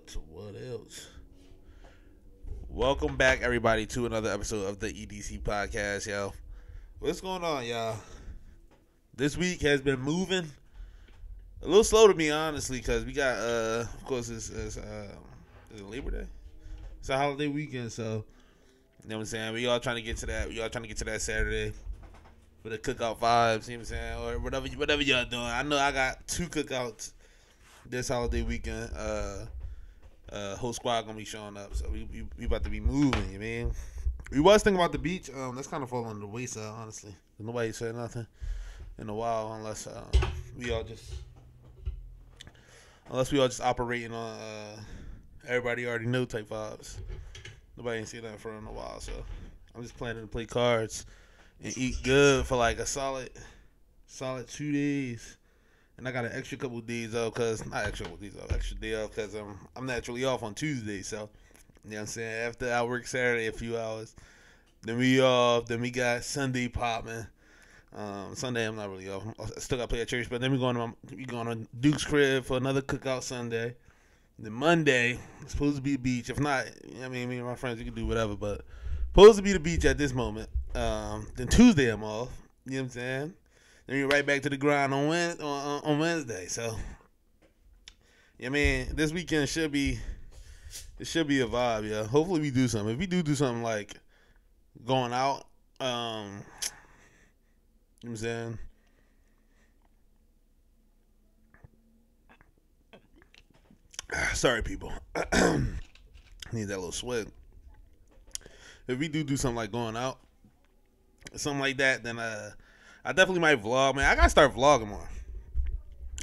else? What else? Welcome back, everybody, to another episode of the EDC podcast, yo. What's going on, y'all? This week has been moving a little slow to me, honestly, because we got, uh, of course, it's, it's uh, is it Labor Day? It's a holiday weekend, so you know what I'm saying. We all trying to get to that. We all trying to get to that Saturday for the cookout vibes. You know what I'm saying, or whatever, whatever y'all doing. I know I got two cookouts this holiday weekend. Uh, uh, whole squad gonna be showing up, so we we, we about to be moving. You mean? We was thinking about the beach. Um, that's kind of falling the wayside, honestly. Nobody said nothing in a while, unless uh, we all just unless we all just operating on uh, everybody already know type vibes. Nobody ain't seen that for in a while, so I'm just planning to play cards and eat good for like a solid, solid two days. And I got an extra couple of days off, cause not extra couple days off, extra day off, cause I'm I'm naturally off on Tuesday. So, you know what I'm saying. After I work Saturday a few hours, then we off. Then we got Sunday popping. Um, Sunday I'm not really off. I still got to play at church, but then we going to we going to Duke's crib for another cookout Sunday. Then Monday it's supposed to be beach. If not, I mean, me and my friends we can do whatever, but supposed to be the beach at this moment. Um, then Tuesday I'm off. You know what I'm saying? Then you're right back to the grind on Wednesday, on, Wednesday. So, yeah, man, this weekend should be it should be a vibe. Yeah, hopefully we do something. If we do do something like going out, um, you know what I'm saying. Sorry, people. Need that little sweat. If we do do something like going out, something like that, then uh, I definitely might vlog, man. I gotta start vlogging more.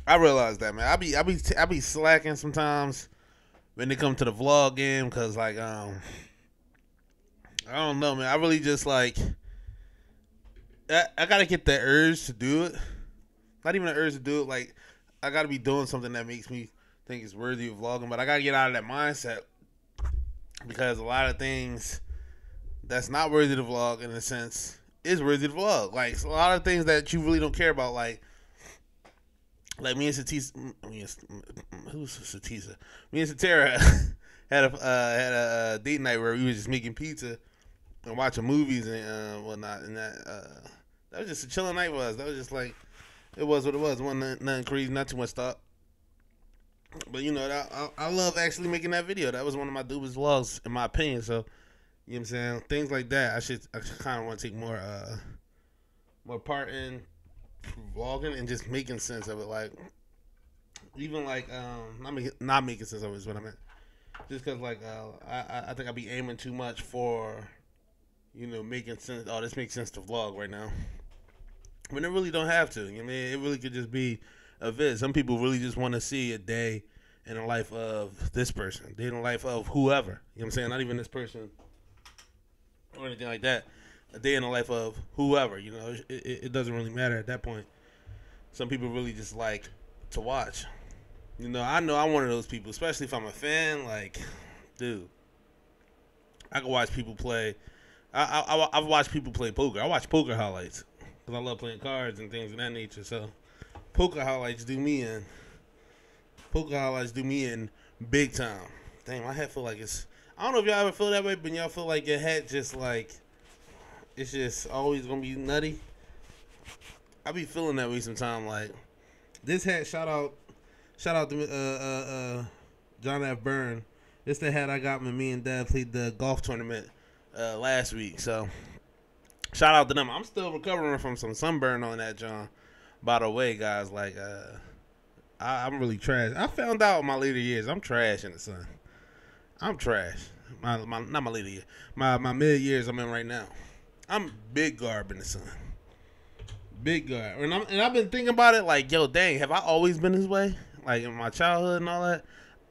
I realize that, man. I be I be I be slacking sometimes when it comes to the vlog game, cause like um, I don't know, man. I really just like I, I gotta get the urge to do it. Not even the urge to do it. Like I gotta be doing something that makes me think it's worthy of vlogging, but I gotta get out of that mindset because a lot of things that's not worthy to vlog in a sense is worthy to vlog. Like a lot of things that you really don't care about, like like me and Satisa, I mean, who's Satisa? Me and Satira had a uh, had a uh, date night where we were just making pizza and watching movies and uh, whatnot, and that uh, that was just a chilling night for us. That was just like it was what it was. One nothing, nothing crazy, not too much thought. But you know, I, I, I love actually making that video. That was one of my dopest vlogs, in my opinion. So, you know what I'm saying? Things like that, I should I kind of want to take more uh more part in vlogging and just making sense of it. Like even like um not making not making sense of it is what I meant. Just because like uh, I I think I'd be aiming too much for you know making sense. Oh, this makes sense to vlog right now. When it really don't have to. You know I mean, it really could just be a vid. Some people really just want to see a day in the life of this person, day in the life of whoever. You know what I'm saying? Not even this person or anything like that. A day in the life of whoever. You know, it, it, doesn't really matter at that point. Some people really just like to watch. You know, I know I'm one of those people, especially if I'm a fan. Like, dude, I can watch people play. I I I've watched people play poker. I watch poker highlights because I love playing cards and things of that nature. So, poker highlights do me in. Poker highlights do me in big time. Damn, my head feel like it's. I don't know if y'all ever feel that way, but y'all feel like your head just like it's just always gonna be nutty. I be feeling that way sometimes. Like this hat, shout out, shout out to uh, uh, uh, John F. Byrne. This the hat I got when me and Dad played the golf tournament uh, last week. So shout out to them. I'm still recovering from some sunburn on that John. By the way, guys, like uh, I, I'm really trash. I found out in my later years I'm trash in the sun. I'm trash. My, my not my later years. My my mid years I'm in right now. I'm big garb in the sun. Big garb. And I'm and I've been thinking about it like, yo, dang, have I always been this way? Like in my childhood and all that.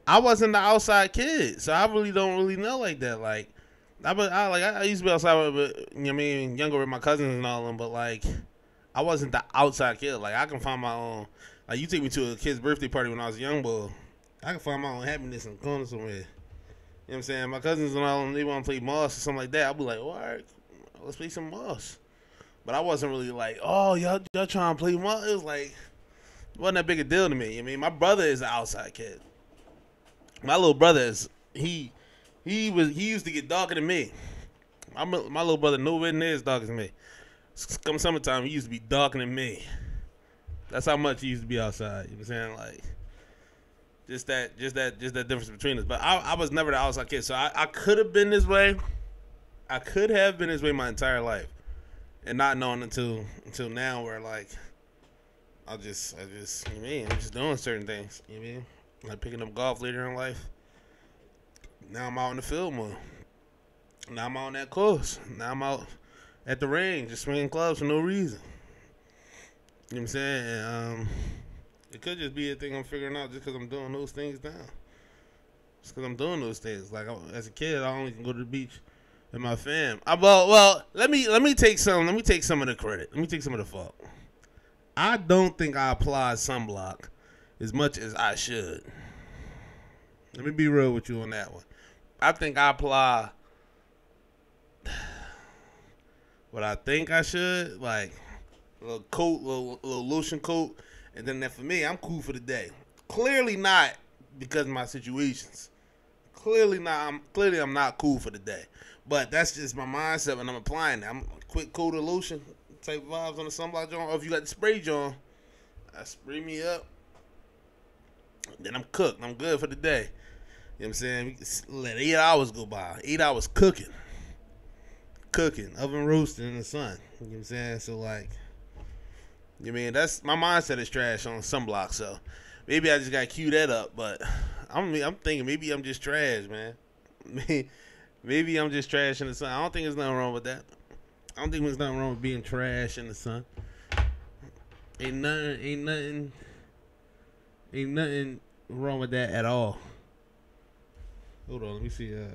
I wasn't the outside kid, so I really don't really know like that. Like I but I like I used to be outside with, you know I mean, younger with my cousins and all them, but like I wasn't the outside kid. Like I can find my own like you take me to a kid's birthday party when I was young boy. I can find my own happiness and corner somewhere. You know what I'm saying? My cousins and all they want to play Moss or something like that. I'll be like, all right, let's play some Moss. But I wasn't really like, oh, y'all, y'all trying to play Moss. It was like, it wasn't that big a deal to me. I mean, my brother is an outside kid. my little brother is he he was he used to get darker than me. My my little brother nowhere near as dark as me. Come summertime, he used to be darker than me. That's how much he used to be outside. You know what I'm saying? Like just that just that just that difference between us. But I, I was never the outside kid. So I, I could have been this way. I could have been this way my entire life. And not knowing until until now where like I just I just you mean I'm just doing certain things. You mean? Like picking up golf later in life. Now I'm out in the field more. Now I'm out on that course. Now I'm out at the range, just swinging clubs for no reason. You know what I'm saying? Um, it could just be a thing I'm figuring out just because I'm doing those things now. Just because I'm doing those things. Like as a kid, I only can go to the beach and my fam. I, well, well, let me let me take some. Let me take some of the credit. Let me take some of the fault. I don't think I applied sunblock as much as I should. Let me be real with you on that one. I think I apply what I think I should, like a little coat, little, little lotion coat, and then that for me, I'm cool for the day. Clearly not because of my situations. Clearly not. I'm clearly I'm not cool for the day. But that's just my mindset when I'm applying it. I'm quick coat of lotion type vibes on the sunblock joint. Or if you got the spray joint, I spray me up. Then I'm cooked. I'm good for the day. You know what I'm saying? Let eight hours go by. Eight hours cooking. Cooking. Oven roasting in the sun. You know what I'm saying? So like you mean that's my mindset is trash on sunblock, so maybe I just got queued that up, but I'm I'm thinking maybe I'm just trash, man. maybe I'm just trash in the sun. I don't think there's nothing wrong with that. I don't think there's nothing wrong with being trash in the sun. Ain't nothing ain't nothing ain't nothing wrong with that at all. Hold on, let me see. Uh,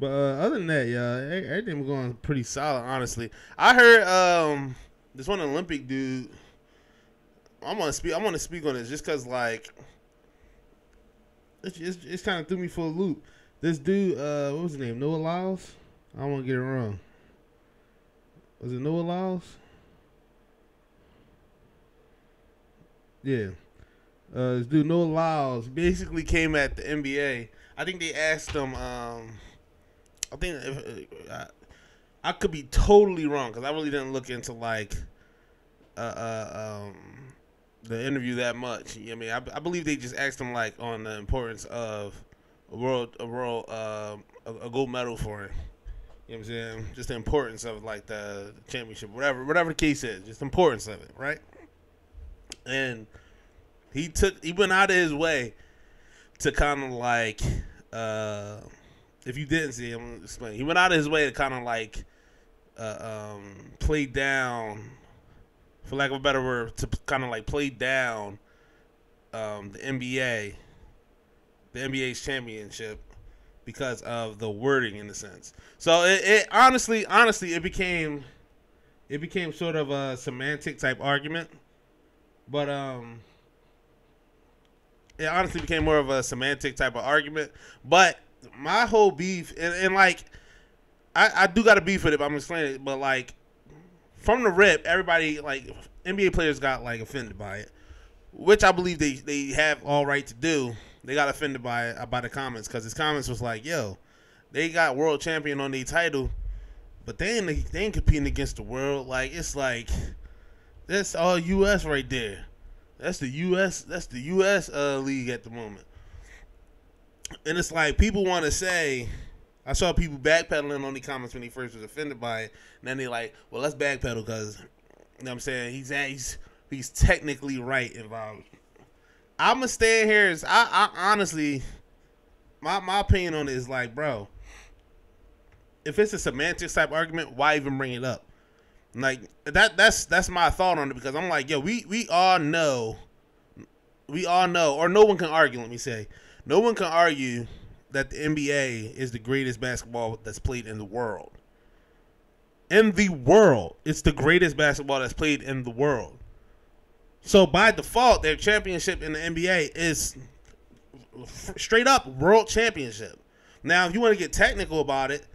but uh, other than that, yeah, everything was going pretty solid. Honestly, I heard um, this one Olympic dude. I'm gonna speak. I'm gonna speak on this just cause like it's it's, it's kind of threw me for a loop. This dude, uh, what was his name? Noah Lyles. I don't want to get it wrong. Was it Noah Lyles? Yeah. Uh, this dude Noah Lyles basically came at the NBA I think they asked him. Um, I think if, uh, I, could be totally wrong because I really didn't look into like uh, uh, um, the interview that much. You know I mean, I, I, believe they just asked him like on the importance of a world, a world, uh, a, a, gold medal for him. You know what I'm saying? Just the importance of like the championship, whatever, whatever the case is, just the importance of it, right? And he took, he went out of his way to kind of like, uh, if you didn't see him, explain. He went out of his way to kind of like uh, um, play down, for lack of a better word, to kind of like play down um, the NBA, the NBA's championship because of the wording in a sense. So it, it honestly, honestly, it became it became sort of a semantic type argument, but um it honestly became more of a semantic type of argument. But my whole beef and, and like I, I do got a beef with it, but I'm explaining it. But like from the rip, everybody like NBA players got like offended by it, which I believe they they have all right to do. They got offended by by the comments because his comments was like, "Yo, they got world champion on their title, but they ain't they ain't competing against the world. Like it's like that's all U.S. right there." That's the U.S. That's the U.S. Uh, league at the moment, and it's like people want to say. I saw people backpedaling on the comments when he first was offended by it, and then they like, well, let's backpedal because, you know what I'm saying? He's he's he's technically right involved. I'm gonna stay here. Is I, I honestly, my my opinion on it is like, bro, if it's a semantics type argument, why even bring it up? Like that that's that's my thought on it because I'm like, yo, we we all know we all know or no one can argue, let me say. No one can argue that the NBA is the greatest basketball that's played in the world. In the world, it's the greatest basketball that's played in the world. So by default, their championship in the NBA is straight up world championship. Now, if you want to get technical about it,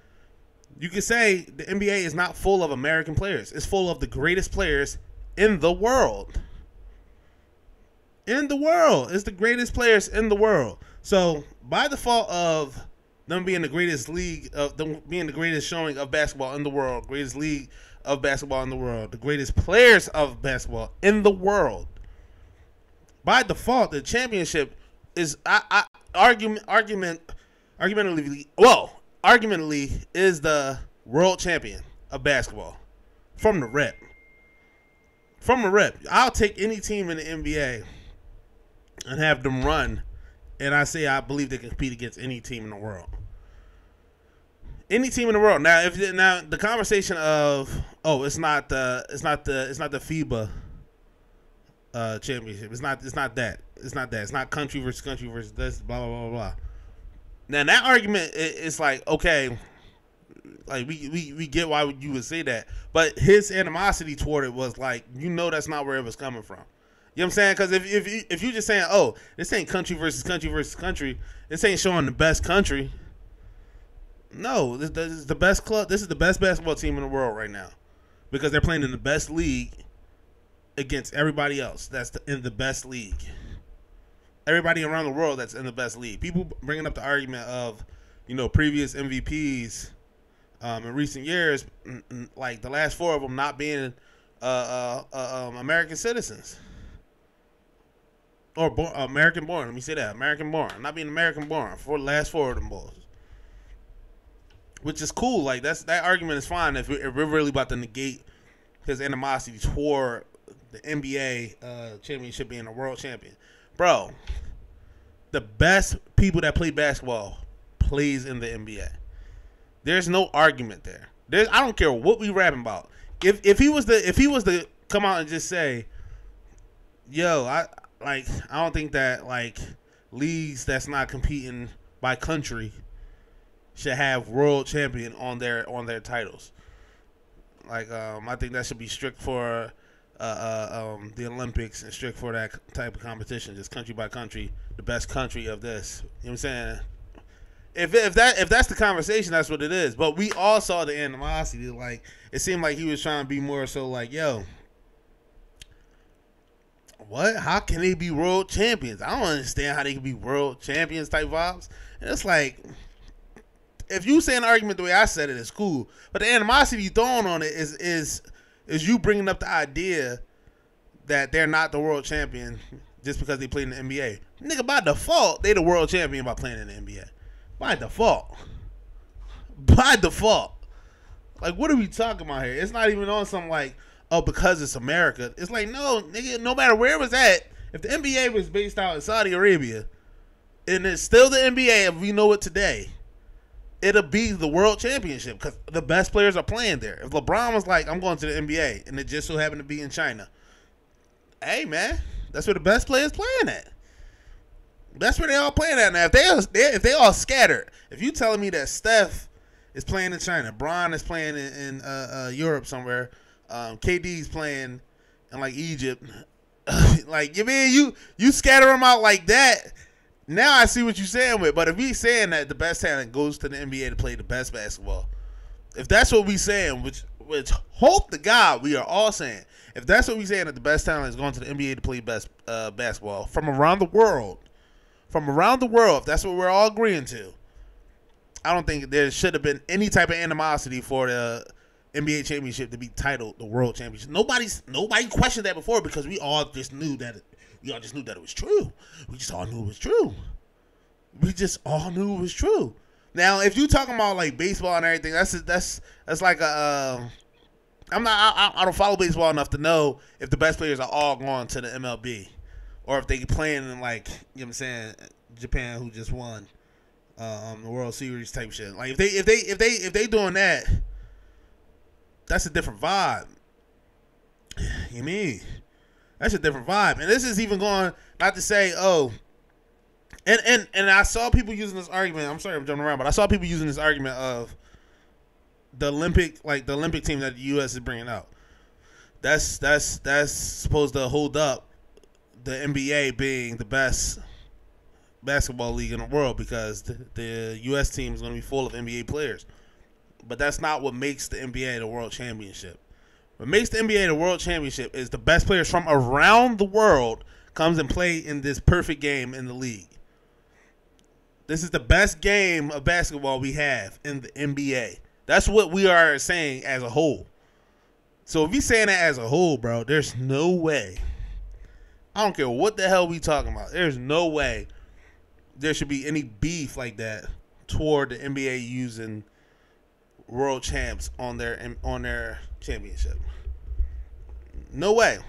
you could say the NBA is not full of American players. It's full of the greatest players in the world. In the world. It's the greatest players in the world. So by default of them being the greatest league of them being the greatest showing of basketball in the world, greatest league of basketball in the world, the greatest players of basketball in the world. By default, the championship is I, I argument argument argumentatively well argumentally is the world champion of basketball from the rep. From the rep, I'll take any team in the NBA and have them run, and I say I believe they can compete against any team in the world. Any team in the world. Now, if now the conversation of oh, it's not the it's not the it's not the FIBA uh, championship. It's not it's not that. It's not that. It's not country versus country versus this. Blah blah blah blah. Now that argument is like okay, like we, we we get why you would say that, but his animosity toward it was like you know that's not where it was coming from. You know what I'm saying? Because if if you, if you just saying oh this ain't country versus country versus country, this ain't showing the best country. No, this, this is the best club. This is the best basketball team in the world right now, because they're playing in the best league against everybody else that's the, in the best league. Everybody around the world that's in the best league. People bringing up the argument of, you know, previous MVPs um, in recent years, like the last four of them not being uh, uh, uh, um, American citizens or born, American born. Let me say that American born, not being American born for last four of them boys, which is cool. Like that's that argument is fine if, if we're really about to negate his animosity toward the NBA uh, championship being a world champion, bro. The best people that play basketball plays in the NBA. There's no argument there. There's I don't care what we rapping about. If if he was the if he was to come out and just say, "Yo, I like I don't think that like leagues that's not competing by country should have world champion on their on their titles." Like um, I think that should be strict for uh, uh, um, the Olympics and strict for that type of competition, just country by country, the best country of this. You know what I'm saying? If, if that if that's the conversation, that's what it is. But we all saw the animosity. Like it seemed like he was trying to be more so like, yo, what? How can they be world champions? I don't understand how they can be world champions type vibes. And it's like, if you say an argument the way I said it, it's cool. But the animosity you throwing on it is is is you bringing up the idea that they're not the world champion just because they played in the NBA. Nigga, by default, they the world champion by playing in the NBA. By default. By default. Like, what are we talking about here? It's not even on some like, oh, because it's America. It's like, no, nigga, no matter where it was at, if the NBA was based out in Saudi Arabia, and it's still the NBA if we know it today, it'll be the world championship because the best players are playing there. If LeBron was like, I'm going to the NBA, and it just so happened to be in China, hey man, that's where the best players playing at. That's where they all playing at now. If they if they all scattered, if you telling me that Steph is playing in China, Bron is playing in, in uh, uh, Europe somewhere, um, KD's playing in like Egypt, like you mean you you scatter them out like that now I see what you're saying with. But if we saying that the best talent goes to the NBA to play the best basketball, if that's what we saying, which which hope to God we are all saying, if that's what we saying that the best talent is going to the NBA to play best uh, basketball from around the world, from around the world, if that's what we're all agreeing to, I don't think there should have been any type of animosity for the NBA championship to be titled the World Championship. Nobody's nobody questioned that before because we all just knew that we all just knew that it was true. We just all knew it was true. We just all knew it was true. Now, if you talking about like baseball and everything, that's that's that's like a. Uh, I'm not. I, I, don't follow baseball enough to know if the best players are all going to the MLB, or if they playing in like you know what I'm saying Japan, who just won um, the World Series type shit. Like if they if they if they if they doing that, that's a different vibe. You mean? That's a different vibe. And this is even going not to say, oh, and and and I saw people using this argument. I'm sorry, I'm jumping around, but I saw people using this argument of the Olympic, like the Olympic team that the U.S. is bringing out. That's that's that's supposed to hold up the NBA being the best basketball league in the world because the, the U.S. team is going to be full of NBA players. But that's not what makes the NBA the world championship. What makes the NBA the world championship is the best players from around the world comes and play in this perfect game in the league. This is the best game of basketball we have in the NBA. That's what we are saying as a whole. So if you're saying that as a whole, bro, there's no way. I don't care what the hell we talking about. There's no way there should be any beef like that toward the NBA using world champs on their on their championship. No way.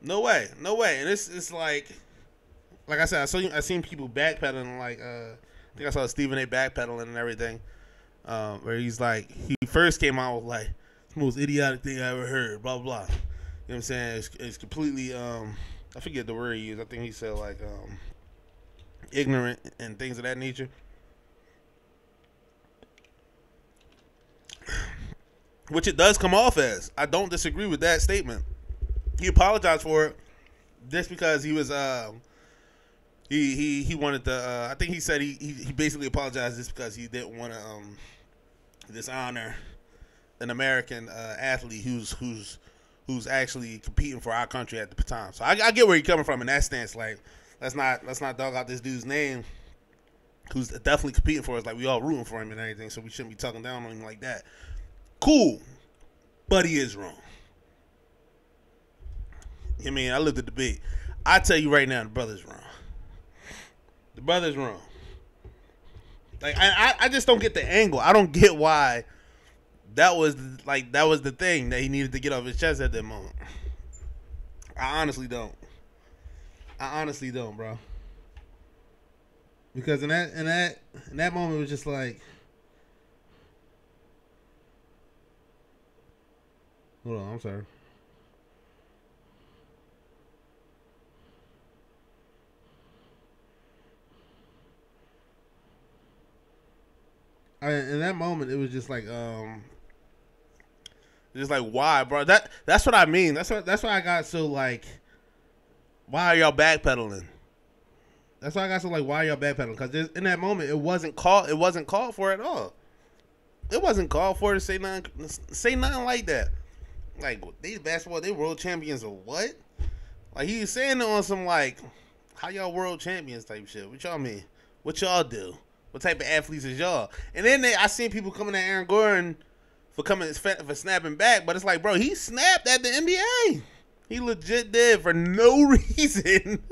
No way. No way. And it's it's like like I said, I saw I seen people backpedaling like uh I think I saw Stephen A backpedaling and everything. Um, where he's like he first came out with like the most idiotic thing I ever heard, blah blah. You know what I'm saying? It's, it's completely um I forget the word he used. I think he said like um ignorant and things of that nature. Which it does come off as. I don't disagree with that statement. He apologized for it just because he was um he he he wanted to uh, I think he said he, he he basically apologized just because he didn't want to um dishonor an American uh, athlete who's who's who's actually competing for our country at the time. So I, I get where he's coming from in that stance. Like let's not let's not dog out this dude's name who's definitely competing for us. Like we all rooting for him and everything. So we shouldn't be talking down on him like that. Cool, but he is wrong. I mean, I lived at the debate. I tell you right now, the brother's wrong. The brother's wrong. Like I, I just don't get the angle. I don't get why that was like that was the thing that he needed to get off his chest at that moment. I honestly don't. I honestly don't, bro. Because in that in that in that moment it was just like Hold on, I'm sorry. I, in that moment, it was just like, um, just like why, bro? That that's what I mean. That's what that's why I got so like, why are y'all backpedaling? That's why I got so like, why y'all backpedaling? Because in that moment, it wasn't called. It wasn't called for at all. It wasn't called for to say nothing. Say nothing like that. Like these basketball, they world champions or what? Like he was saying it on some like, how y'all world champions type shit. What y'all mean? What y'all do? What type of athletes is y'all? And then they, I seen people coming at Aaron Gordon for coming for snapping back, but it's like, bro, he snapped at the NBA. He legit did for no reason,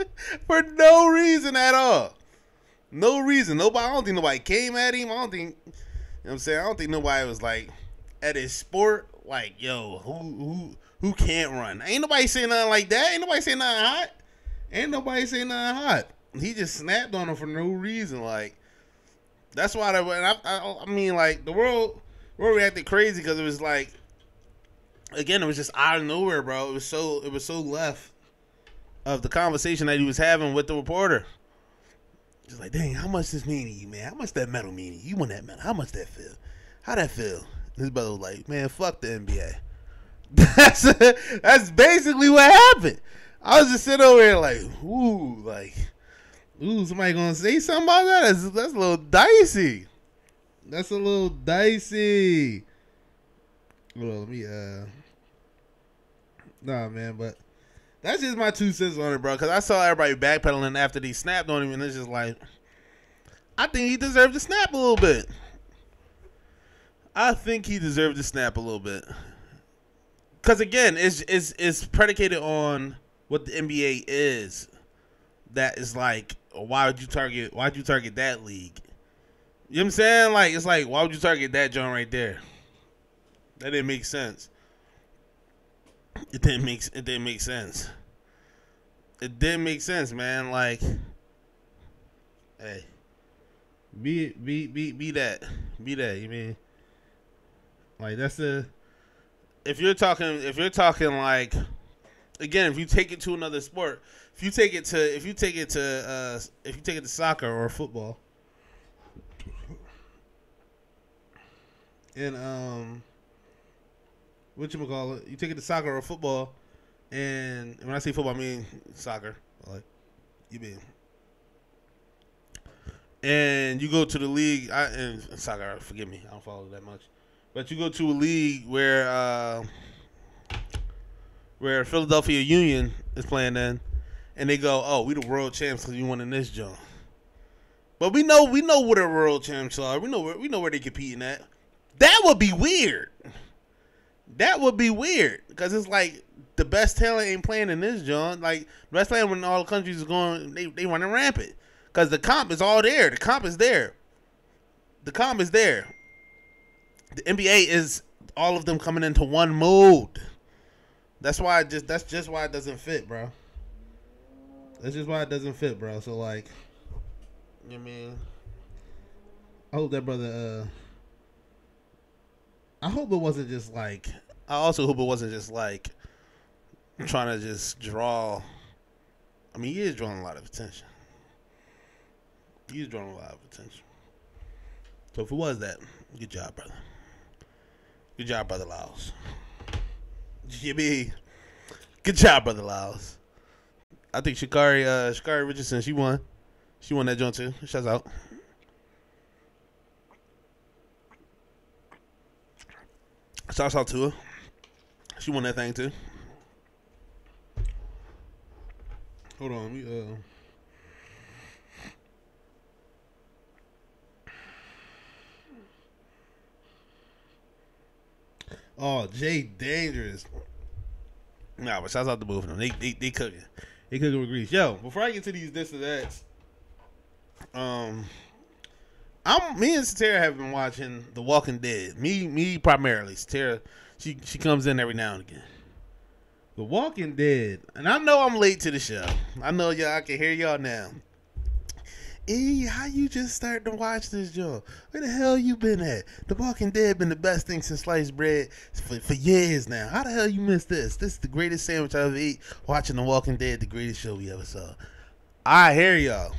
for no reason at all. No reason. Nobody. I don't think nobody came at him. I don't think. You know what I'm saying? I don't think nobody was like at his sport. Like, yo, who who who can't run? Ain't nobody saying nothing like that. Ain't nobody saying nothing hot. Ain't nobody saying nothing hot. He just snapped on him for no reason. Like, that's why I, I, I mean, like the world, world reacted crazy because it was like, again, it was just out of nowhere, bro. It was so, it was so left of the conversation that he was having with the reporter. Just like, dang, how much this mean to you, man? How much that medal mean to you? You won that medal. How much that feel? How that feel? His brother was like, man, fuck the NBA. That's that's basically what happened. I was just sitting over here like, ooh, like Ooh, somebody gonna say something about that? That's, that's a little dicey. That's a little dicey. Well, let me uh Nah man, but that's just my two cents on it, bro. Cause I saw everybody backpedaling after they snapped on him and it's just like I think he deserved to snap a little bit. I think he deserved to snap a little bit. Cause again, it's it's it's predicated on what the NBA is. That is like why would you target why'd you target that league? You know what I'm saying? Like it's like why would you target that joint right there? That didn't make sense. It didn't make it didn't make sense. It didn't make sense, man. Like hey. Be be be be that. Be that, you mean? Like that's the if you're talking if you're talking like again, if you take it to another sport, if you take it to if you take it to uh, if you take it to soccer or football, and um, what you call it? You take it to soccer or football, and when I say football, I mean soccer. Like you mean. And you go to the league, I, and soccer. Forgive me, I don't follow that much. But you go to a league where uh, where Philadelphia Union is playing in, and they go, "Oh, we the world champs because we won in this joint." But we know we know what the world champs are. We know where we know where they competing at. That would be weird. That would be weird because it's like the best talent ain't playing in this, John. Like the best talent when all the countries is going, they they running rampant because the comp is all there. The comp is there. The comp is there. The NBA is all of them coming into one mode. That's why it just that's just why it doesn't fit, bro. That's just why it doesn't fit, bro. So like, you know I mean, I hope that brother. uh I hope it wasn't just like. I also hope it wasn't just like trying to just draw. I mean, he is drawing a lot of attention. He is drawing a lot of attention. So if it was that, good job, brother. Good job, brother Lyles. Jimmy, good job, brother Lyles. I think Sha'Carri, uh, Sha'Carri Richardson, she won. She won that joint too. Shouts out. Shouts out to her. She won that thing too. Hold on, we uh. Oh, Jay Dangerous. Nah, but shouts out to both of them. They they they cooking. They cooking with grease. Yo, before I get to these this or that's, um, I'm me and Satara have been watching The Walking Dead. Me me primarily. Satara, she she comes in every now and again. The Walking Dead, and I know I'm late to the show. I know y'all I can hear y'all now. E, how you just starting to watch this joint? Where the hell you been at? The Walking Dead been the best thing since sliced bread for, for years now. How the hell you missed this? This is the greatest sandwich I ever eat. Watching The Walking Dead, the greatest show we ever saw. I hear y'all.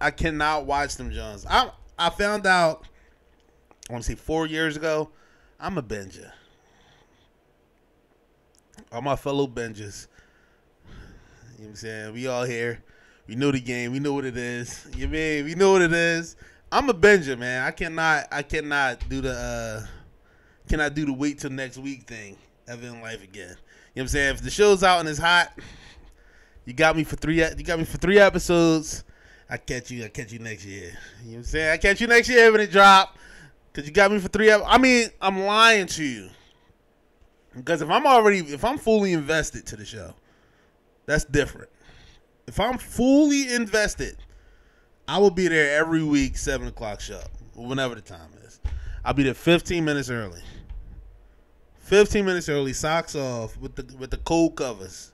I cannot watch them Jones. I I found out. I want to say four years ago. I'm a binger. All my fellow bingers. You know what I'm saying? We all here. We know the game. We know what it is. You mean we know what it is. I'm a Benja, man. I cannot I cannot do the uh cannot do the wait till next week thing ever in life again. You know what I'm saying? If the show's out and it's hot, you got me for three you got me for three episodes. I catch you, I catch you next year. You know what I'm saying? I catch you next year when it drop. Cause you got me for three I mean, I'm lying to you. Because if I'm already if I'm fully invested to the show, that's different if I'm fully invested, I will be there every week, seven o'clock sharp, whenever the time is. I'll be there 15 minutes early. 15 minutes early, socks off with the with the cold covers.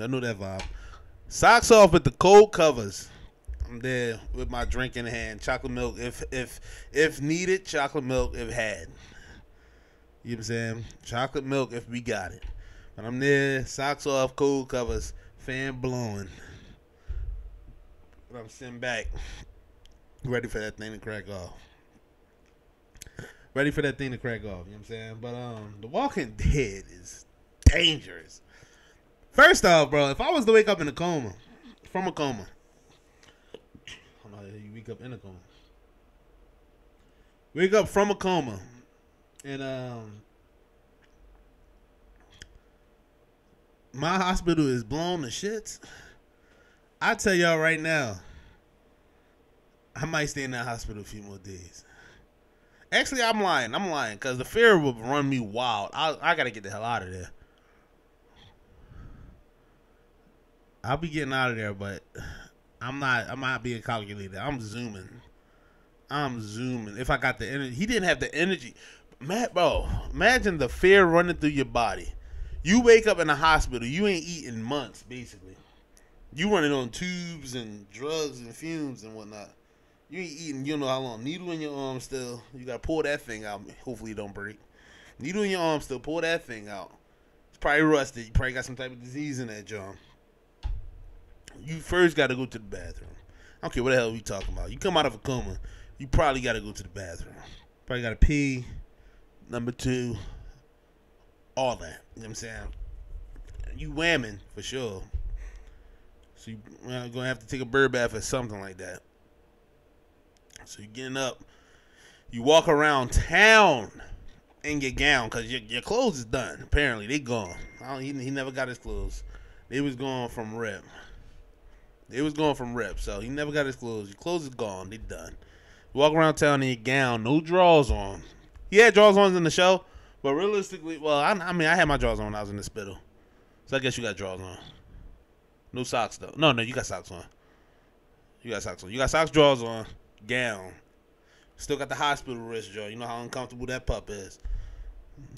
I know that vibe. Socks off with the cold covers. I'm there with my drink in hand, chocolate milk if if if needed, chocolate milk if had. You know what I'm saying? Chocolate milk if we got it. But I'm there, socks off, cold covers, fan blowing. But I'm sitting back, ready for that thing to crack off. Ready for that thing to crack off. You know what I'm saying? But um, The Walking Dead is dangerous. First off, bro, if I was to wake up in a coma, from a coma, You wake up in a coma. Wake up from a coma, and um, my hospital is blown to shits. I tell y'all right now, I might stay in that hospital a few more days. Actually, I'm lying. I'm lying because the fear will run me wild. I I gotta get the hell out of there. I'll be getting out of there, but I'm not. I'm not being calculated. I'm zooming. I'm zooming. If I got the energy, he didn't have the energy. Matt, bro, imagine the fear running through your body. You wake up in a hospital. You ain't eating months, basically. You running on tubes and drugs and fumes and whatnot. You ain't eating. You don't know how long. Needle in your arm still. You gotta pull that thing out. Hopefully, it don't break. Needle in your arm still. Pull that thing out. It's probably rusted. You probably got some type of disease in that jaw. You first got to go to the bathroom. I don't care what the hell we talking about. You come out of a coma, you probably got to go to the bathroom. Probably got to pee. Number two, all that. You know what I'm saying? You whamming for sure. So you're gonna have to take a bird bath or something like that. So you're getting up. You walk around town in your gown because your, your clothes is done. Apparently they gone. he, he never got his clothes. They was gone from rep. They was going from rep, so he never got his clothes. His clothes is gone. They done. walk around town in your gown, no drawers on. He had drawers on in the show, but realistically, well, I, I mean, I had my drawers on when I was in the spittle, so I guess you got drawers on. No socks though. No, no, you got socks on. You got socks on. You got socks, drawers on, gown. Still got the hospital wrist jaw. You know how uncomfortable that pup is.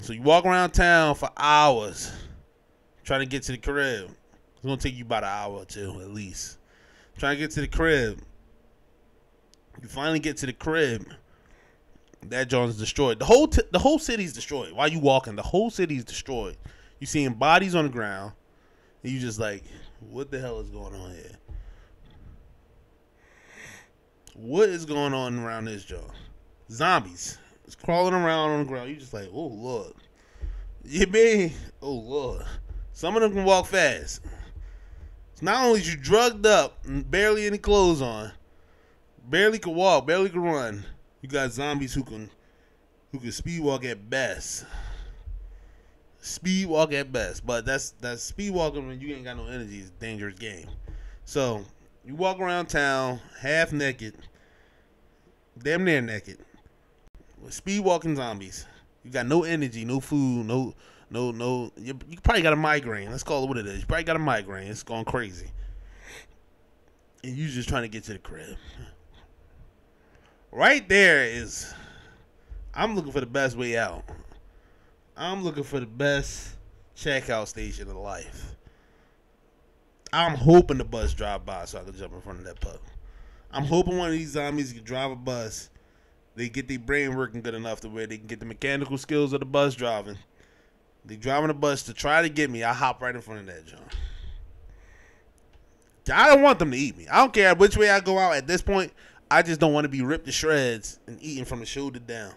So you walk around town for hours trying to get to the crib. It's gonna take you about an hour or two at least. Trying to get to the crib. You finally get to the crib. That John's destroyed. The whole t- the whole city's destroyed. While you walking, the whole city's destroyed. You seeing bodies on the ground. You just like, what the hell is going on here? What is going on around this John? Zombies. It's crawling around on the ground. You just like, oh lord. You mean? Oh lord. Some of them can walk fast. Not only you drugged up barely any clothes on, barely can walk, barely can run. You got zombies who can who can speed walk at best. Speed walk at best, but that's that's speed walking when you ain't got no energy is dangerous game. So you walk around town half naked, damn near naked, with speed walking zombies. You got no energy, no food, no no no. You, you probably got a migraine. Let's call it what it is. You probably got a migraine. It's going crazy, and you're just trying to get to the crib. Right there is. I'm looking for the best way out. I'm looking for the best checkout station in life. I'm hoping the bus drive by so I can jump in front of that pup. I'm hoping one of these zombies can drive a bus. They get their brain working good enough to where they can get the mechanical skills of the bus driving. They driving a bus to try to get me. I hop right in front of that John. I don't want them to eat me. I don't care which way I go out at this point. I just don't want to be ripped to shreds and eaten from the shoulder down.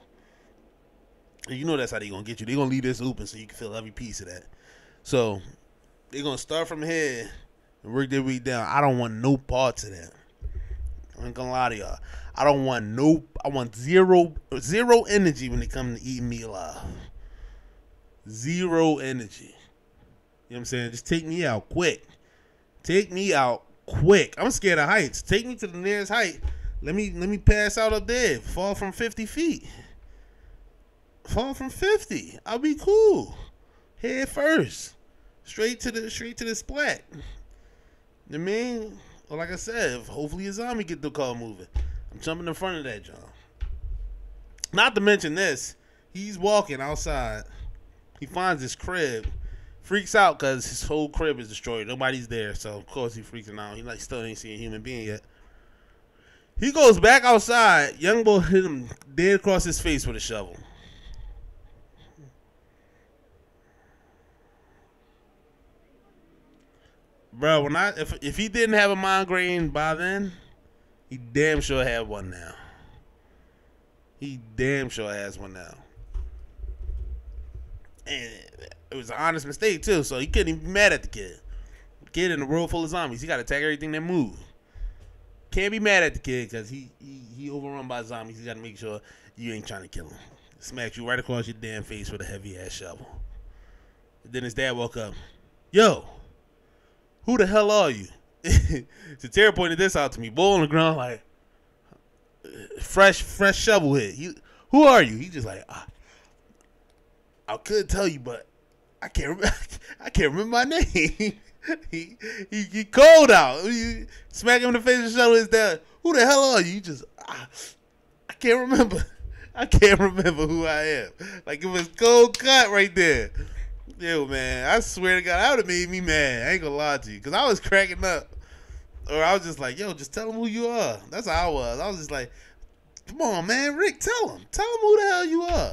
And you know that's how they're gonna get you. They're gonna leave this open so you can feel every piece of that. So they're gonna start from here and work their way down. I don't want no parts of that. I ain't gonna lie to y'all. I don't want no. I want zero zero energy when it comes to eating me alive. Zero energy. You know what I'm saying? Just take me out quick. Take me out quick. I'm scared of heights. Take me to the nearest height. Let me let me pass out up there. Fall from 50 feet fall from 50. I'll be cool. Head first. Straight to the straight to the splat. I mean? Well, like I said, hopefully a zombie get the car moving. I'm jumping in front of that, John. Not to mention this, he's walking outside. He finds his crib, freaks out because his whole crib is destroyed. Nobody's there, so of course he freaking out. He like still ain't seen a human being yet. He goes back outside. Young boy hit him dead across his face with a shovel. Bro, when I if if he didn't have a migraine by then, he damn sure had one now. He damn sure has one now. And it was an honest mistake too, so he couldn't even be mad at the kid. Kid in a world full of zombies, he got to attack everything that moves. Can't be mad at the kid because he, he he overrun by zombies. You got to make sure you ain't trying to kill him. Smack you right across your damn face with a heavy ass shovel. Then his dad woke up. Yo, who the hell are you? so Terry pointed this out to me. Bull on the ground, like fresh, fresh shovel hit. He, who are you? He just like, ah, I could tell you, but I can't remember. I can't remember my name. he, he he out. You smack him in the face and shovel his dad. Who the hell are you? You just ah, I can't remember. I can't remember who I am. Like it was cold cut right there. Yo, man, I swear to God, that would have made me mad. I ain't gonna lie to you, cause I was cracking up, or I was just like, "Yo, just tell him who you are." That's how I was. I was just like, "Come on, man, Rick, tell him, tell him who the hell you are.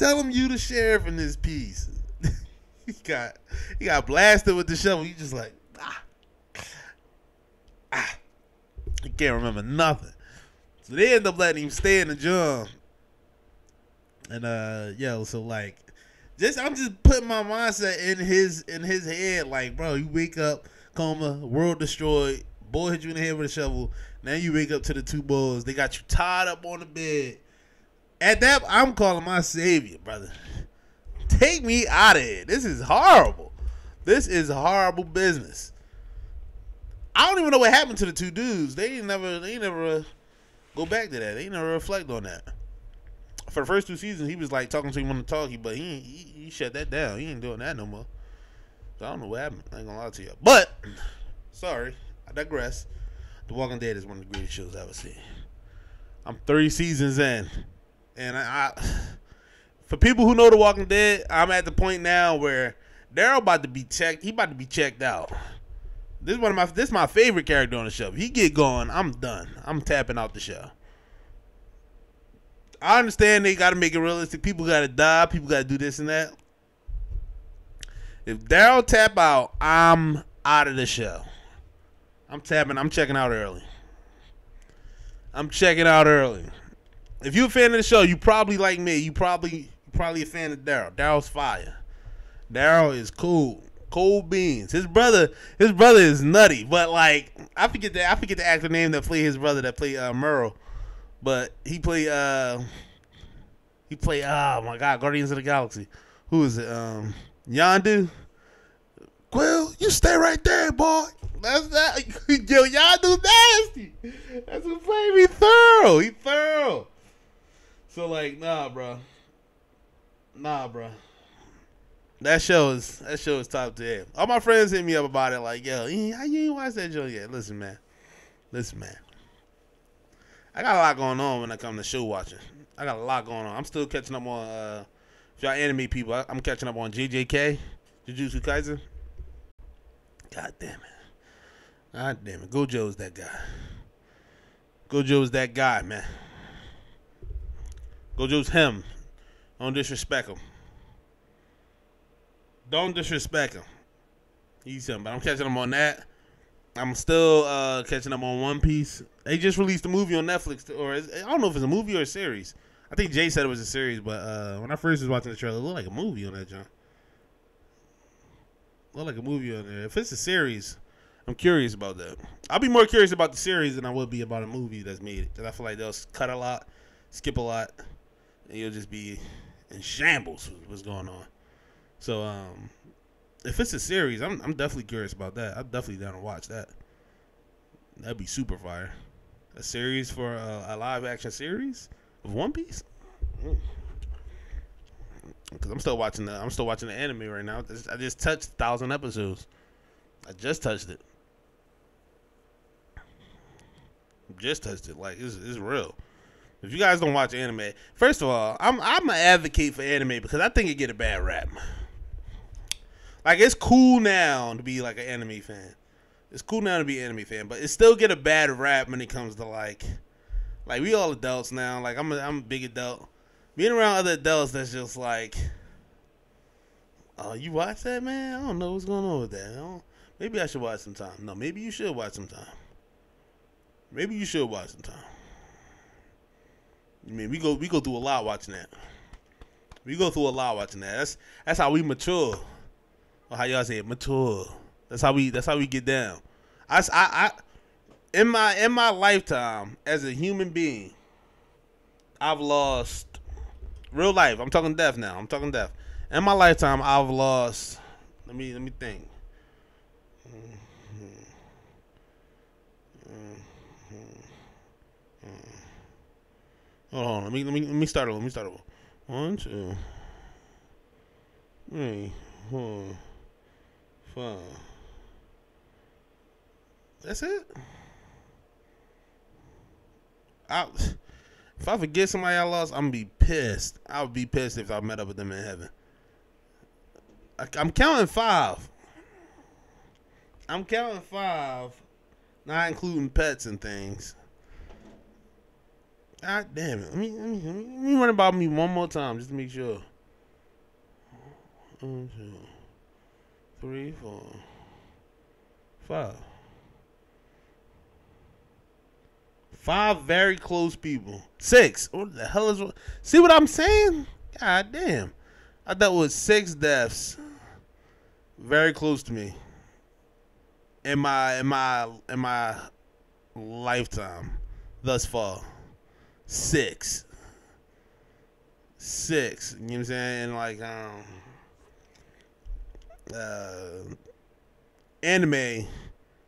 Tell him you the sheriff in this piece." he got he got blasted with the shovel. He just like, ah, ah. He can't remember nothing. So they end up letting him stay in the gym. And uh, yo, so like just I'm just putting my mindset in his in his head. Like, bro, you wake up, coma, world destroyed, boy hit you in the head with a shovel. Now you wake up to the two bulls. They got you tied up on the bed. At that, I'm calling my savior, brother. Take me out of here. This is horrible. This is horrible business. I don't even know what happened to the two dudes. They ain't never they ain't never uh, go back to that. They never reflect on that. For the first two seasons, he was like talking to him on the talkie, but he, he he shut that down. He ain't doing that no more. So I don't know what happened. I ain't gonna lie to you. But sorry, I digress. The Walking Dead is one of the greatest shows I've ever seen. I'm three seasons in, and I, I for people who know The Walking Dead, I'm at the point now where Daryl about to be checked. He about to be checked out. This is one of my this is my favorite character on the show. If he get going, I'm done. I'm tapping out the show. I understand they got to make it realistic. People got to die. People got to do this and that. If Daryl tap out, I'm out of the show. I'm tapping. I'm checking out early. I'm checking out early. If you're a fan of the show, you probably like me. You probably probably a fan of Daryl. Daryl's fire. Daryl is cool. Cold beans. His brother, his brother is nutty, but like I forget the I forget the actor name that played his brother that played uh, Merle, but he played uh he played oh my god Guardians of the Galaxy. Who is it? Um, Yondu. Quill, you stay right there, boy. That's that. Yo, Yondu nasty. That's what played me thorough. He thorough. So like, nah, bro. Nah, bro. That show is that show is top tier. All my friends hit me up about it, like, yo, how you ain't watch that show yet? Listen, man. Listen, man. I got a lot going on when I come to show watching. I got a lot going on. I'm still catching up on uh if y'all anime people, I, am catching up on JJK, Jujutsu Kaisen. God damn it. God damn it. Gojo is that guy. Gojo is that guy, man. Gojo's him. Don't disrespect him. Don't disrespect him. He's him, but I'm catching him on that. I'm still uh, catching up on One Piece. They just released a movie on Netflix, or I don't know if it's a movie or a series. I think Jay said it was a series, but uh, when I first was watching the trailer, it looked like a movie on that, John. Looked like a movie on there. If it's a series, I'm curious about that. I'll be more curious about the series than I would be about a movie that's made. Because I feel like they'll cut a lot, skip a lot, and you'll just be in shambles with what's going on. So um, if it's a series, I'm I'm definitely curious about that. I'm definitely down to watch that. That'd be super fire. A series for a, a live action series of One Piece. Because mm. I'm still watching the I'm still watching the anime right now. I just touched a thousand episodes. I just touched it. Just touched it. Like it's it's real. If you guys don't watch anime, first of all, I'm I'm an advocate for anime because I think it get a bad rap. Like it's cool now to be like an anime fan. It's cool now to be an anime fan, but it still get a bad rap when it comes to like, like we all adults now. Like I'm a, I'm a big adult. Being around other adults, that's just like, oh, you watch that, man? I don't know what's going on with that. maybe I should watch sometime. No, maybe you should watch sometime. Maybe you should watch sometime. I mean, we go we go through a lot watching that. We go through a lot watching that. That's that's how we mature or how y'all say it, mature. That's how we. That's how we get down. I, I, I, in my in my lifetime as a human being, I've lost real life. I'm talking death now. I'm talking death. In my lifetime, I've lost. Let me let me think. Hold on. Let me let me let me start over. Let me start over. One, two, three, four. Fine. That's it. I, if I forget somebody I lost, I'm gonna be pissed. I would be pissed if I met up with them in heaven. I, I'm counting five. I'm counting five, not including pets and things. God damn it. Let me, let me, let me run about me one more time just to make sure. One, two three, four, five. Five very close people. Six. What the hell is? See what I'm saying? God damn. I dealt was six deaths. Very close to me. In my in my in my lifetime, thus far. Six. Six. You know what I'm saying? Like um uh, anime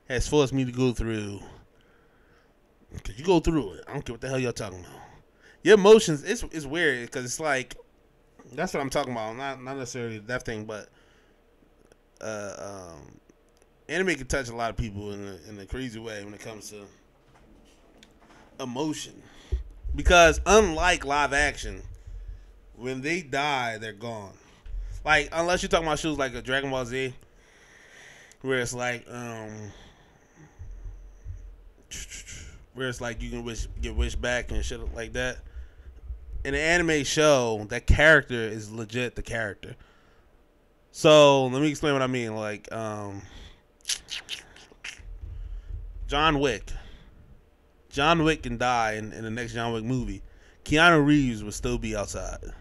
has forced me to go through. Cause you go through it. I don't care what the hell y'all talking about. Your emotions, it's it's weird because it's like that's what I'm talking about. Not not necessarily that thing, but uh, um, anime can touch a lot of people in a, in a crazy way when it comes to emotion. Because unlike live action, when they die, they're gone. Like unless you're talking about shows like a Dragon Ball Z, where it's like um, where it's like you can wish get wish back and shit like that. In an anime show, that character is legit the character. So let me explain what I mean. Like um, John Wick. John Wick can die in, in the next John Wick movie. Keanu Reeves will still be outside. You know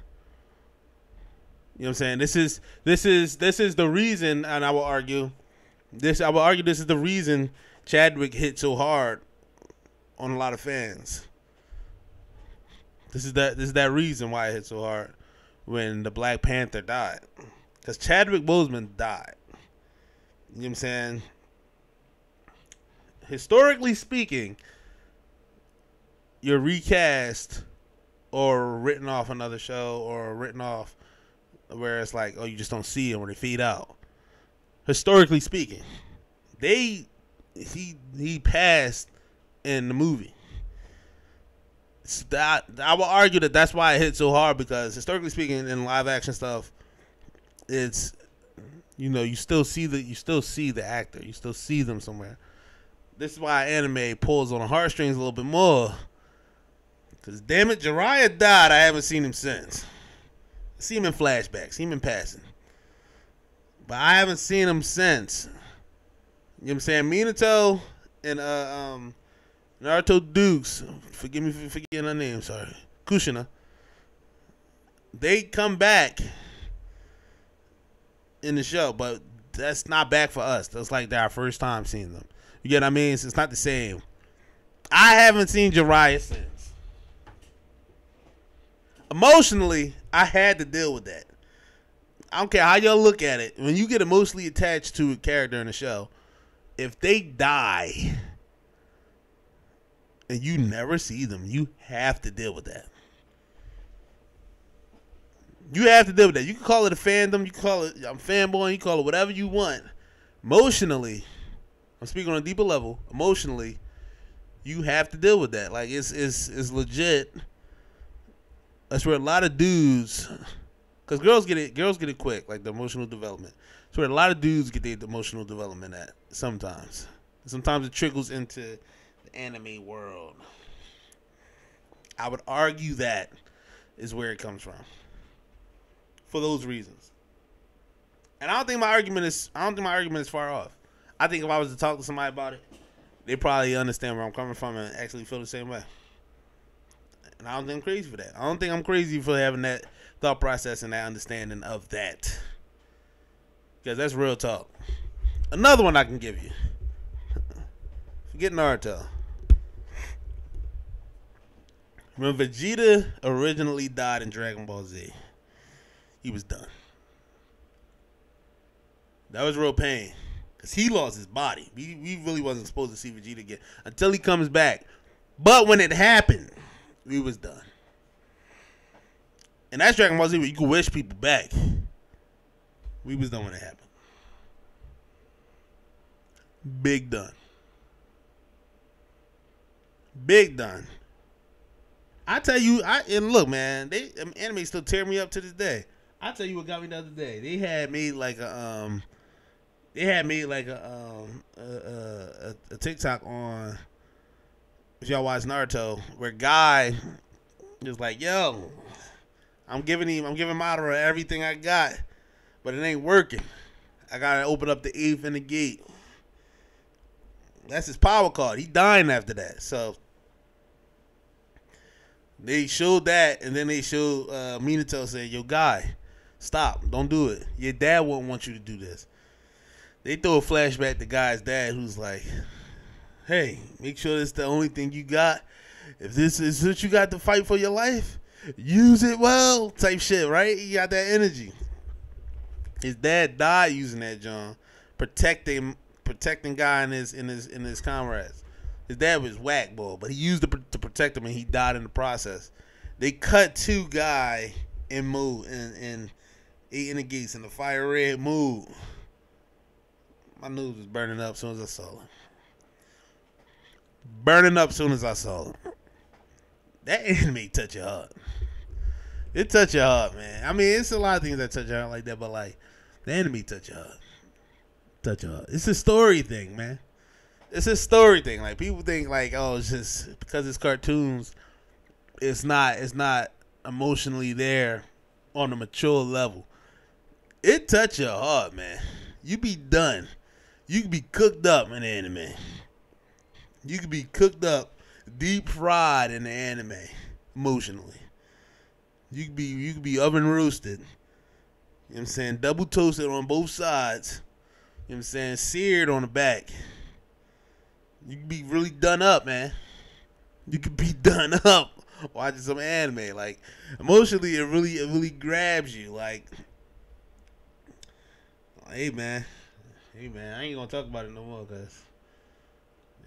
what I'm saying? This is this is this is the reason, and I will argue this. I will argue this is the reason Chadwick hit so hard on a lot of fans. This is that this is that reason why it hit so hard when the Black Panther died, because Chadwick Boseman died. You know what I'm saying? Historically speaking, you're recast or written off another show or written off where it's like, oh, you just don't see them or they fade out. Historically speaking, they he he passed in the movie. That I will argue that that's why it hit so hard because historically speaking, in live action stuff, it's you know you still see the you still see the actor, you still see them somewhere. This is why anime pulls on the heartstrings a little bit more. Cause damn it, Jiraiya died. I haven't seen him since. I see him in flashbacks, see him in passing, but I haven't seen him since. You know what I'm saying? Minato and uh, um, Naruto Dukes. Forgive me for forgetting her name. Sorry, Kushina. They come back in the show, but that's not back for us. That's like our first time seeing them. You get what I mean? It's not the same. I haven't seen Jiraiya since. Emotionally, I had to deal with that. I don't care how y'all look at it. When you get emotionally attached to a character in a show, if they die and you never see them, you have to deal with that. You have to deal with that. You can call it a fandom, you call it I'm fanboy, you call it whatever you want. Emotionally, I'm speaking on a deeper level. Emotionally, you have to deal with that. Like it's it's it's legit. That's where a lot of dudes, because girls get it, girls get it quick, like the emotional development. That's where a lot of dudes get their emotional development at. Sometimes, sometimes it trickles into the anime world. I would argue that is where it comes from. For those reasons. And I don't think my argument is I don't think my argument is far off. I think if I was to talk to somebody about it, they probably understand where I'm coming from and actually feel the same way. And I don't think I'm crazy for that. I don't think I'm crazy for having that thought process and that understanding of that. Because that's real talk. Another one I can give you. Forget Naruto. When Vegeta originally died in Dragon Ball Z, he was done. That was real pain. Because he lost his body. We, we really wasn't supposed to see Vegeta again until he comes back. But when it happened, we was done. And that's Dragon Ball Z where you can wish people back. We was done when it happened. Big done. Big done. I tell you, I and look, man, they anime still tear me up to this day. I tell you what got me the other day. They had me like a um they had me like a um a, a, a TikTok on if y'all watch Naruto where guy is like, yo, I'm giving him I'm giving Madara everything I got, but it ain't working. I gotta open up the eighth and the gate. That's his power card. He dying after that. So they showed that, and then they showed uh, Minato saying, "Yo, guy, stop! Don't do it. Your dad wouldn't want you to do this." they throw a flashback to guy's dad who's like, "Hey, make sure it's the only thing you got. If this is what you got to fight for your life, use it well." Type shit, right? You got that energy. His dad died using that John, protecting protecting guy and his in his in his comrades. His dad was whack ball, but he used it to protect him, and he died in the process. They cut two guy in move and and eating the geese in the fire red mood. My nose was burning up as soon as I saw it. Burning up soon as I saw it. That anime touch your heart. It touch your heart, man. I mean, it's a lot of things that touch your heart like that, but like the anime touch your heart. Touch your heart. It's a story thing, man. It's a story thing. Like people think like, oh, it's just because it's cartoons, it's not it's not emotionally there on a mature level. It touch your heart, man. You be done. You be cooked up in the anime. You could be cooked up, deep fried in the anime, emotionally. You could be you could be oven roasted. You know what I'm saying? Double toasted on both sides. You know what I'm saying? Seared on the back. You could be really done up, man. You could be done up watching some anime. Like emotionally it really it really grabs you. Like hey man. Hey man, I ain't gonna talk about it no more cause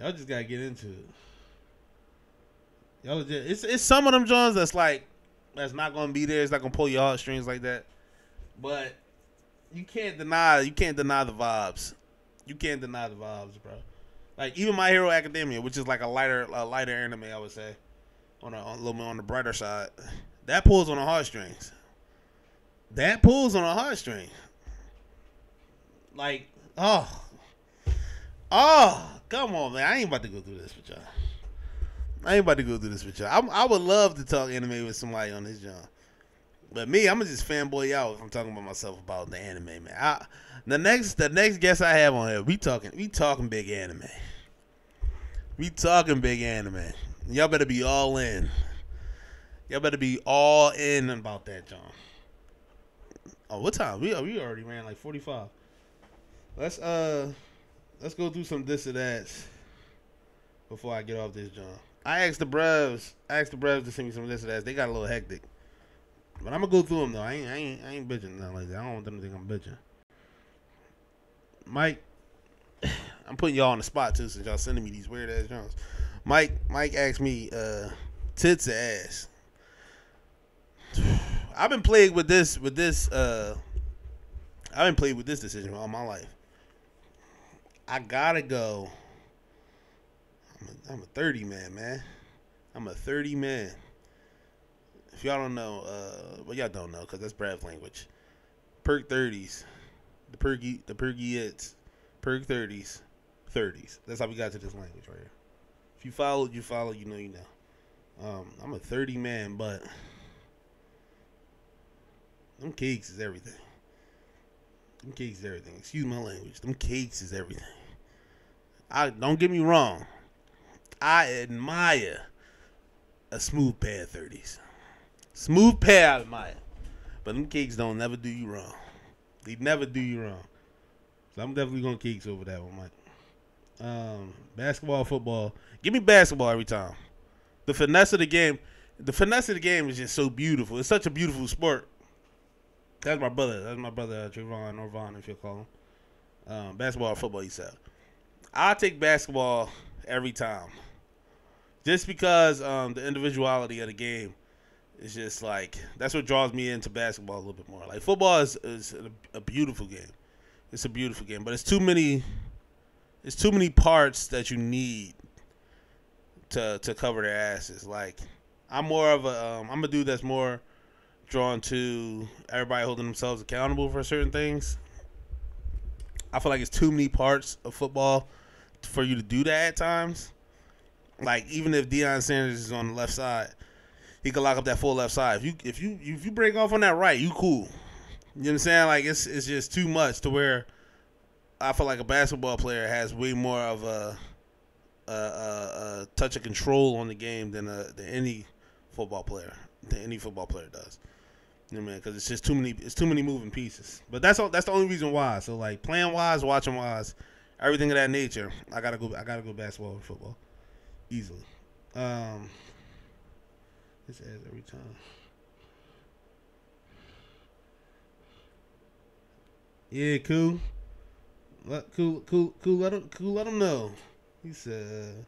y'all just gotta get into it. Y'all just, it's it's some of them Jones that's like that's not gonna be there. It's not gonna pull your heartstrings like that. But you can't deny you can't deny the vibes. You can't deny the vibes, bro. Like even My Hero Academia, which is like a lighter a lighter anime, I would say, on a, on a little bit on the brighter side, that pulls on the heartstrings. That pulls on a heartstring. Like, oh, oh, come on, man! I ain't about to go through this with y'all. I ain't about to go through this with y'all. I'm, i would love to talk anime with somebody on this job. But me, I'm just fanboy out if I'm talking about myself about the anime, man. I, the next, the next guest I have on here, we talking, we talking big anime. We talking big anime. Y'all better be all in. Y'all better be all in about that, John. Oh, what time? We we already ran like 45. Let's uh, let's go through some this or that before I get off this, John. I asked the Brevs, I asked the Brevs to send me some this or that. They got a little hectic. But I'm gonna go through them though. I ain't, I ain't, I ain't bitching nothing like that. I don't want them to think I'm bitching. Mike, I'm putting y'all on the spot too, since y'all sending me these weird ass Jones. Mike, Mike asked me, uh, tits or ass. I've been plagued with this, with this. uh I've been plagued with this decision all my life. I gotta go. I'm a 30 man, man. I'm a 30 man. If y'all don't know, uh, well, y'all don't know because that's Brad's language. Perk 30s, the perky, the perky it's perk 30s, 30s. That's how we got to this language right here. If you followed, you follow. You know, you know. Um, I'm a 30 man, but them cakes is everything. Them cakes is everything. Excuse my language. Them cakes is everything. I don't get me wrong. I admire a smooth pair of 30s. Smooth pair I admire. But them cakes don't never do you wrong. They never do you wrong. So I'm definitely going cakes over that one, Mike. Um, basketball, football. Give me basketball every time. The finesse of the game, the finesse of the game is just so beautiful. It's such a beautiful sport. That's my brother. That's my brother, Trayvon or Vaughn, if you call him. Um, basketball or football, he said. I'll take basketball every time just because um, the individuality of the game is just like that's what draws me into basketball a little bit more. Like football is, is a, a beautiful game. It's a beautiful game, but it's too many. It's too many parts that you need to to cover their asses. Like I'm more of a um, I'm a dude that's more drawn to everybody holding themselves accountable for certain things. I feel like it's too many parts of football for you to do that at times. Like even if Deion Sanders is on the left side, he could lock up that full left side. If you if you if you break off on that right, you cool. You know what I'm saying? Like it's it's just too much to where I feel like a basketball player has way more of a a, a, a touch of control on the game than a, than any football player than any football player does. I mean? Because it's just too many it's too many moving pieces. But that's all, that's the only reason why. So like playing wise, watching wise, everything of that nature, I gotta go I gotta go basketball and football easily. Um, this adds every time. Yeah, cool. Let, cool, cool, cool. Let him, cool. Let him know. He said,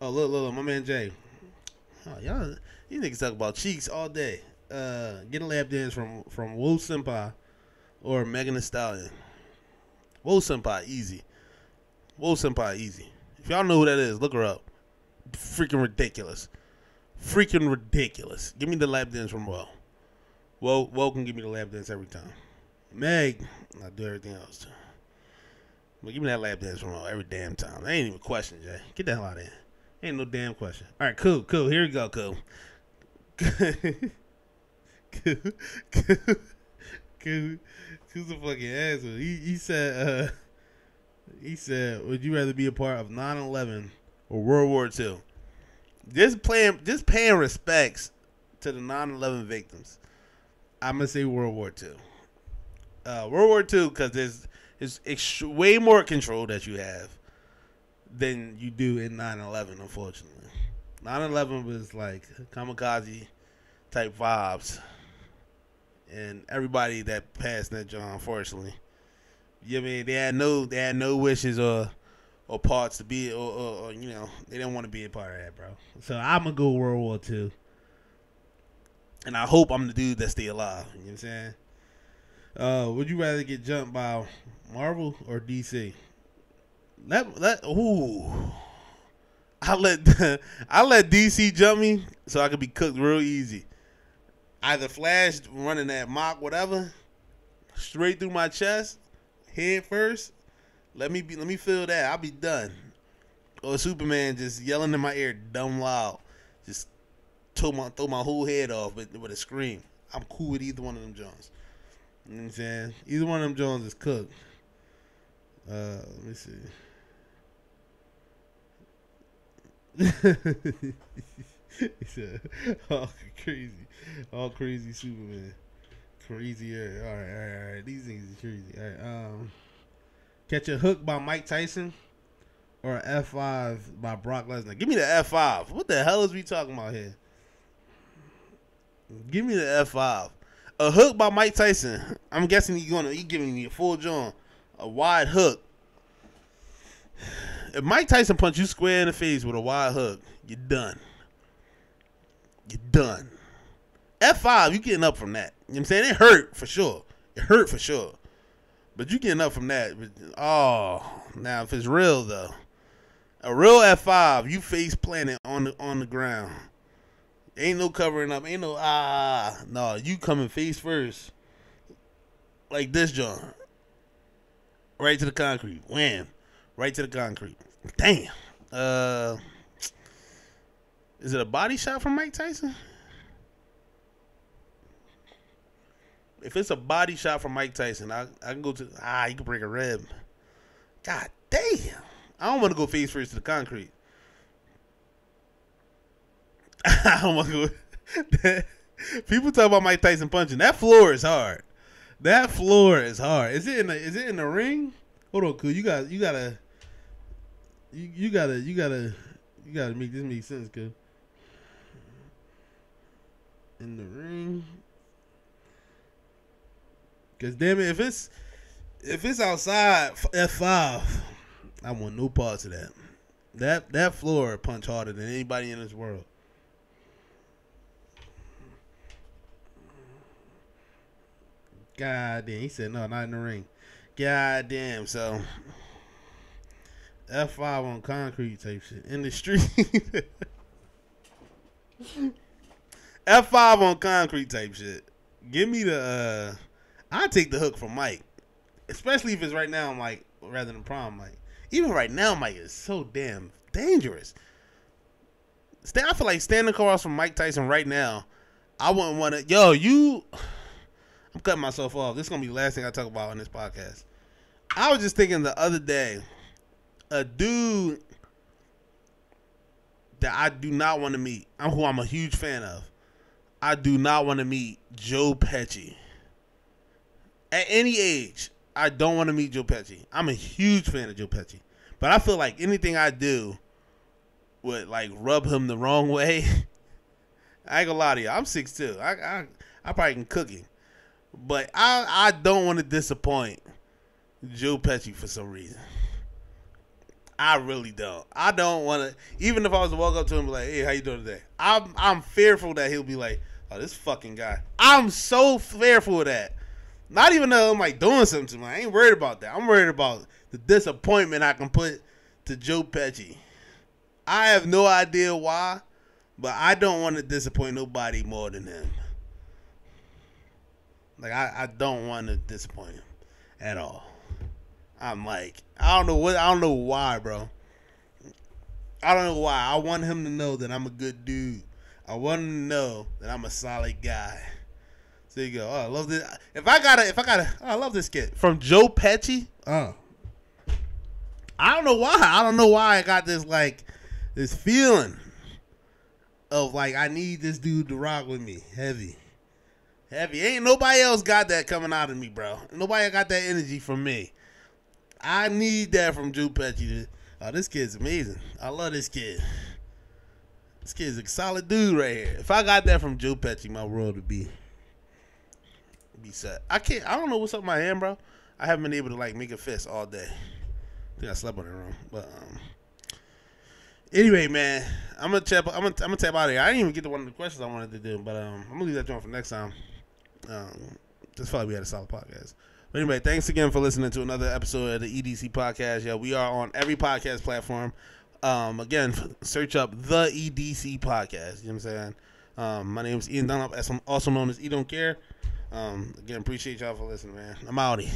"Oh, look, look, look, my man Jay. Oh, y'all, you niggas talk about cheeks all day. Uh, get a lap dance from from Wu Senpai or Megan Thee Stallion. Wu Senpai, easy. Wu Senpai, easy. If y'all know who that is, look her up. Freaking ridiculous. Freaking ridiculous. Give me the lap dance from Wo. Wo, Wo can give me the lap dance every time. Meg, I do everything else too. But give me that lap dance from Wo every damn time. That ain't even a question, Jay. Get the hell out of here. Ain't no damn question. All right, cool, cool. Here we go, cool. Who's a fucking asshole? He, he said, uh, he said, would you rather be a part of 9-11 or World War II? Just playing, just paying respects to the 9-11 victims. I'm gonna say World War II. Uh, World War II because there's it's, it's way more control that you have than you do in 9/11. Unfortunately, 9/11 was like kamikaze type vibes, and everybody that passed that job, unfortunately, you know I mean they had no they had no wishes or or parts to be or, or, or you know they didn't want to be a part of that, bro. So I'm gonna go World War II, and I hope I'm the dude that stay alive. You know what I'm saying? Uh, would you rather get jumped by Marvel or DC? Let let ooh. I let I let DC jump me so I could be cooked real easy. Either Flash running that Mach whatever, straight through my chest, head first. Let me be let me feel that. I'll be done. Or Superman just yelling in my ear dumb loud. Just throw my throw my whole head off with, with a scream. I'm cool with either one of them Jones. You know what I'm saying? Either one of them Jones is cooked. Uh, let me see. he said, "All crazy, all crazy Superman, crazy." All right, all right, all right. These things are crazy. All right, um, catch a hook by Mike Tyson or F five by Brock Lesnar. Give me the F five. What the hell is we talking about here? Give me the F five. A hook by Mike Tyson. I'm guessing he's gonna he giving me a full John, a wide hook if Mike Tyson punch you square in the face with a wide hook, you're done. You're done. F5, you getting up from that. You know what I'm saying? It hurt for sure. It hurt for sure. But you getting up from that. Oh, now if it's real though. A real F5, you face planted on the on the ground. Ain't no covering up. Ain't no ah. No, you coming face first. Like this, John. Right to the concrete. Wham right to the concrete. Damn. Uh, is it a body shot from Mike Tyson? If it's a body shot from Mike Tyson, I, I can go to ah, you can break a rib. God damn. I don't want to go face first to the concrete. I don't want to go. People talk about Mike Tyson punching. That floor is hard. That floor is hard. Is it in the is it in the ring? Hold on, cool. You got you gotta you, you gotta you gotta you gotta make this make sense, cause in the ring. Cause damn it, if it's if it's outside F five, I want no parts of that. That that floor punch harder than anybody in this world. God damn, he said no, not in the ring. God damn, so F five on concrete type shit in the street. F five on concrete type shit. Give me the. uh I take the hook from Mike, especially if it's right now Mike rather than prom Mike. Even right now, Mike is so damn dangerous. I feel like standing across from Mike Tyson right now, I wouldn't want to. Yo, you. I'm cutting myself off. This is gonna be the last thing I talk about on this podcast. I was just thinking the other day a dude that I do not want to meet. I'm who I'm a huge fan of. I do not want to meet Joe Pesci. At any age, I don't want to meet Joe Pesci. I'm a huge fan of Joe Pesci. But I feel like anything I do would like rub him the wrong way. I ain't gonna lie to you. I'm 6'2. I I I probably can cook him. But I I don't want to disappoint Joe Pesci for some reason. I really don't. I don't want to. Even if I was to walk up to him like, "Hey, how you doing today?" I'm I'm fearful that he'll be like, "Oh, this fucking guy." I'm so fearful of that. Not even though I'm like doing something to him. I ain't worried about that. I'm worried about the disappointment I can put to Joe Pesci. I have no idea why, but I don't want to disappoint nobody more than him. Like I, I don't want to disappoint him at all. I'm like, I don't know what, I don't know why, bro. I don't know why. I want him to know that I'm a good dude. I want him to know that I'm a solid guy. So you go. Oh, I love this. If I gotta, if I gotta, oh, I love this kid from Joe Pesci. Oh, I don't know why. I don't know why I got this like this feeling of like I need this dude to rock with me heavy. Heavy. Ain't nobody else got that coming out of me, bro. Nobody got that energy from me. I need that from Joe Pesci. Oh, this kid's amazing. I love this kid. This kid's a solid dude right here. If I got that from Joe Pesci, my world would be be set. I can't. I don't know what's up my hand, bro. I haven't been able to like make a fist all day. I think I slept on it wrong, but um. Anyway, man, I'm gonna tap. I'm gonna. I'm gonna tap out here. I didn't even get to one of the questions I wanted to do, but um, I'm gonna leave that joint for next time. Um, just felt like we had a solid podcast. But anyway, thanks again for listening to another episode of the EDC podcast. Yeah, we are on every podcast platform. Um, again, search up the EDC podcast. You know what I'm saying? Um, my name is Ian Dunlap, also known as E Don't Care. Um, again, appreciate y'all for listening, man. I'm outie.